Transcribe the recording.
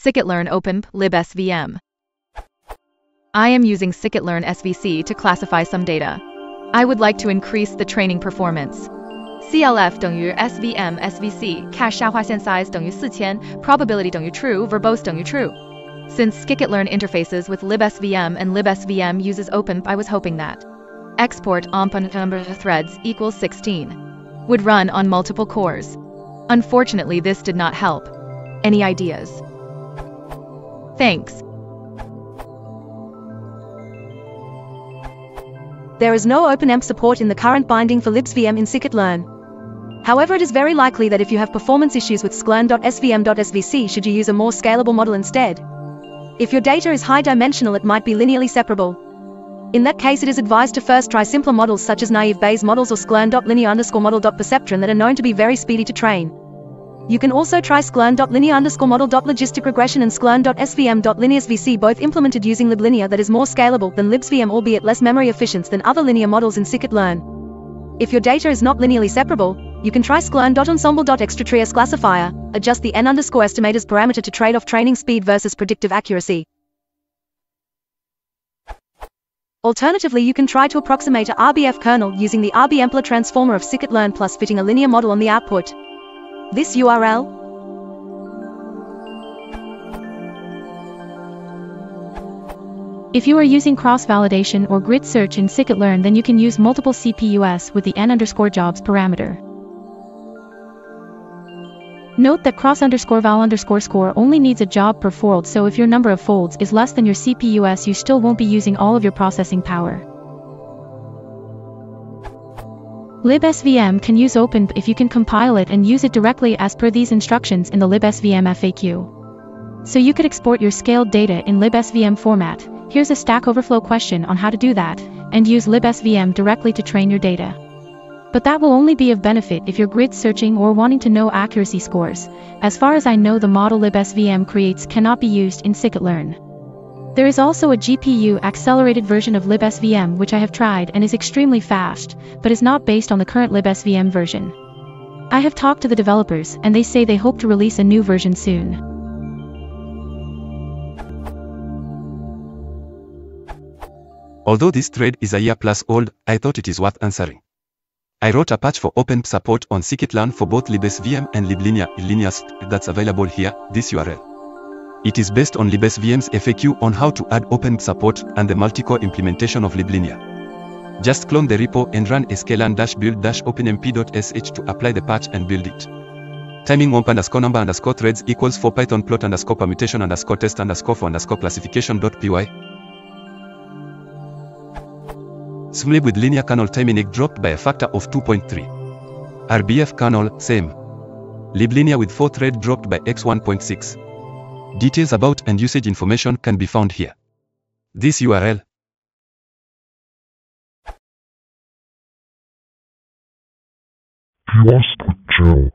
scikit-learn OpenMP libsvm. I am using scikit-learn SVC to classify some data. I would like to increase the training performance. CLF 等于 SVM SVC cache 下划线 size 等于4000 probability 等于 true verbose 等于 true. Since scikit-learn interfaces with libsvm and libsvm uses OpenMP, I was hoping that export openp number threads equals 16 would run on multiple cores. Unfortunately, this did not help. Any ideas? Thanks. There is no OpenMP support in the current binding for libsvm in scikit-learn. However it is very likely that if you have performance issues with sklearn.svm.svc should you use a more scalable model instead. If your data is high dimensional it might be linearly separable. In that case it is advised to first try simpler models such as naive Bayes models or sklearn.linear underscore model.perceptron that are known to be very speedy to train. You can also try sklearn.linear underscore model.logistic regression and sklearn.svm.linearsvc both implemented using liblinear that is more scalable than libsvm albeit less memory efficient than other linear models in scikit-learn. If your data is not linearly separable, you can try sklearn.ensemble.extratrees classifier, adjust the n underscore estimators parameter to trade off training speed versus predictive accuracy. Alternatively you can try to approximate a RBF kernel using the RBFSampler transformer of scikit-learn plus fitting a linear model on the output. This URL, If you are using cross-validation or grid search in scikit-learn then you can use multiple CPUS with the n underscore jobs parameter. Note that cross underscore val underscore score only needs a job per fold so if your number of folds is less than your CPUS you still won't be using all of your processing power. Libsvm can use OpenMP if you can compile it and use it directly as per these instructions in the libsvm FAQ. So you could export your scaled data in libsvm format, here's a Stack Overflow question on how to do that, and use libsvm directly to train your data. But that will only be of benefit if you're grid searching or wanting to know accuracy scores. As far as I know the model libsvm creates cannot be used in scikit-learn. There is also a GPU accelerated version of libsvm which I have tried and is extremely fast, but is not based on the current libsvm version. I have talked to the developers and they say they hope to release a new version soon. Although this thread is a year plus old, I thought it is worth answering. I wrote a patch for OpenMP support on scikit-learn for both libsvm and liblinear that's available here, this URL. It is based on libsvm's FAQ on how to add OpenMP support and the multi-core implementation of liblinear. Just clone the repo and run sklearn-build-openmp.sh to apply the patch and build it. Timing omp underscore number underscore threads equals for python plot underscore permutation underscore test underscore for underscore classification.py SVMlib with linear kernel timing dropped by a factor of 2.3. RBF kernel, same. LibLinear with 4 thread dropped by x1.6. Details about and usage information can be found here. This URL. And